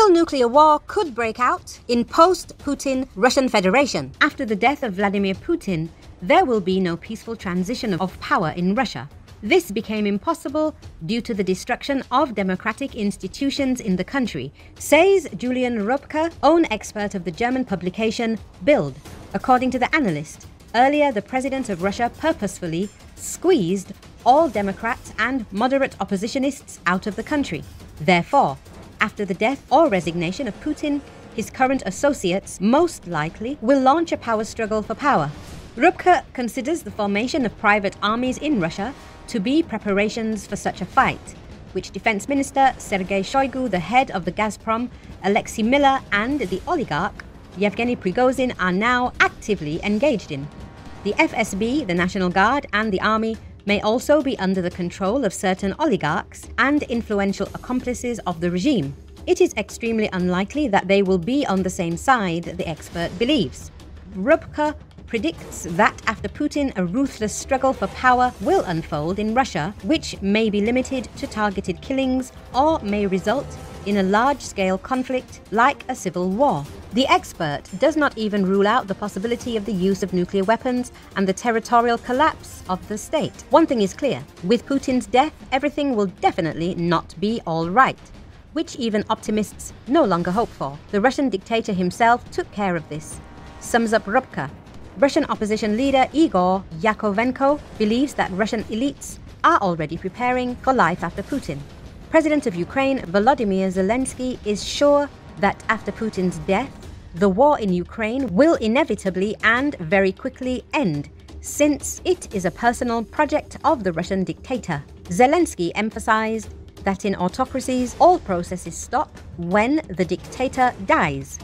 real nuclear war could break out in post-Putin Russian Federation. After the death of Vladimir Putin, there will be no peaceful transition of power in Russia. This became impossible due to the destruction of democratic institutions in the country, says Julian Röpke, own expert of the German publication Bild. According to the analyst, earlier the president of Russia purposefully squeezed all Democrats and moderate oppositionists out of the country. Therefore, after the death or resignation of Putin, his current associates most likely will launch a power struggle for power. Röpke considers the formation of private armies in Russia to be preparations for such a fight, which Defense Minister Sergei Shoigu, the head of the Gazprom, Alexei Miller, and the oligarch Yevgeny Prigozhin are now actively engaged in. The FSB, the National Guard, and the army may also be under the control of certain oligarchs and influential accomplices of the regime. It is extremely unlikely that they will be on the same side, the expert believes. Röpke predicts that after Putin, a ruthless struggle for power will unfold in Russia, which may be limited to targeted killings or may result in a large scale conflict like a civil war. The expert does not even rule out the possibility of the use of nuclear weapons and the territorial collapse of the state. One thing is clear with Putin's death, everything will definitely not be all right which even optimists no longer hope for. The Russian dictator himself took care of this. Sums up Röpke Russian opposition leader Igor Yakovenko believes that Russian elites are already preparing for life after Putin. President of Ukraine Volodymyr Zelensky is sure that after Putin's death, the war in Ukraine will inevitably and very quickly end, since it is a personal project of the Russian dictator. Zelensky emphasized that in autocracies, all processes stop when the dictator dies.